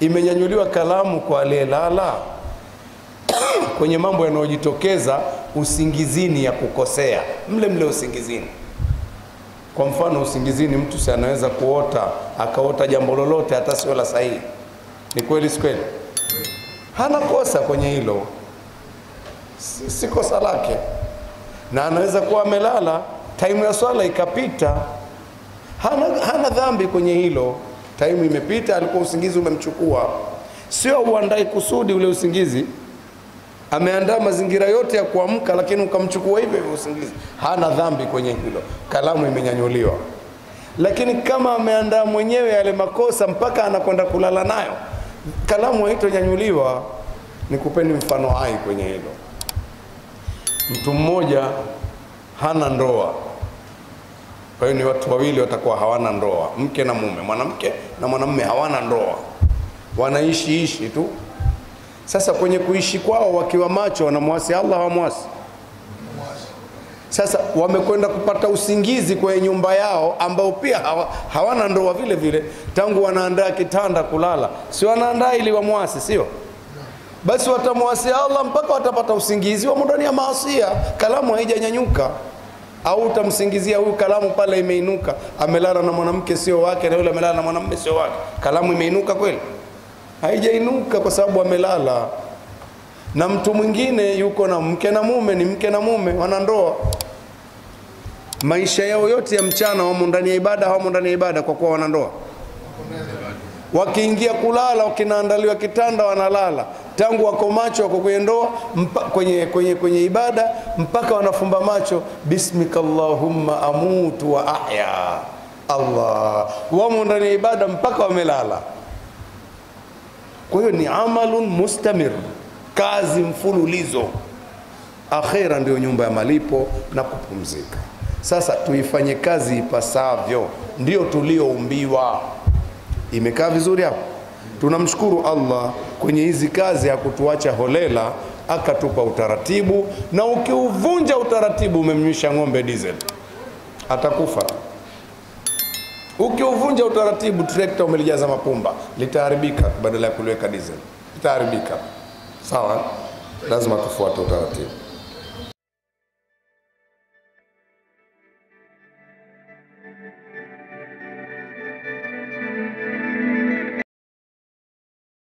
imenyanyuliwa kalamu kwa aliyelala kwenye mambo yanayojitokeza usingizini ya kukosea. Mle mle usingizini. Kwa mfano usingizini mtu si anaweza kuota akaota jambo lolote hata sio la sahihi. Ni kweli si kweli? Hana kosa kwenye hilo. Si, si kosa lake. Na anaweza kuwa amelala taimu ya swala ikapita. Hana, hana dhambi kwenye hilo taimu imepita alikuwa usingizi umemchukua. Sio uandai kusudi ule usingizi. Ameandaa mazingira yote ya kuamka lakini ukamchukua hivyo hivyo usingizi. Hana dhambi kwenye hilo. Kalamu imenyanyuliwa. Lakini kama ameandaa mwenyewe yale makosa mpaka anakwenda kulala nayo kalamu haitonyanyuliwa. Nikupeni mfano hai kwenye hilo. Mtu mmoja hana ndoa kwa hiyo ni watu wawili watakuwa hawana ndoa mke na mume. Mwanamke na mwanamume hawana ndoa. Wanaishi ishi tu. Sasa kwenye kuishi kwao wakiwa macho wanamwasi allah hawamwasi sasa wamekwenda kupata usingizi kwenye nyumba yao ambao pia hawa, hawana ndoa vile vile. Tangu wanaandaa kitanda kulala si wanaandaa ili wamwasi sio? Basi watamwasi allah mpaka watapata usingizi wamo ndani ya maasia. Kalamu haijanyanyuka au utamsingizia huyu kalamu pale imeinuka amelala na mwanamke sio wake na yule amelala na mwanamume sio wake. Kalamu imeinuka kweli? Haijainuka kwa sababu amelala. Na mtu mwingine yuko na mke na mume ni mke na mume wanandoa maisha yao yote ya mchana wamo ndani ya ibada hawamo ndani ya ibada kwa kuwa wanandoa wakiingia kulala wakinaandaliwa kitanda wanalala tangu wako macho wako kwenye ndoa kwenye, kwenye, kwenye ibada mpaka wanafumba macho bismika llahumma amutu wa ahya. Allah. Wamo ndani ya ibada mpaka wamelala. Kwa hiyo ni amalun mustamir kazi mfululizo. Akhera ndiyo nyumba ya malipo na kupumzika. Sasa tuifanye kazi ipasavyo ndio tulioumbiwa imekaa vizuri hapo tunamshukuru allah kwenye hizi kazi ya kutuacha holela akatupa utaratibu na ukiuvunja utaratibu umemnywisha ng'ombe diesel. Atakufa. Ukiuvunja utaratibu trekta umelijaza mapumba litaharibika badala ya kuliweka diesel. Litaharibika. Sawa? Lazima tufuate utaratibu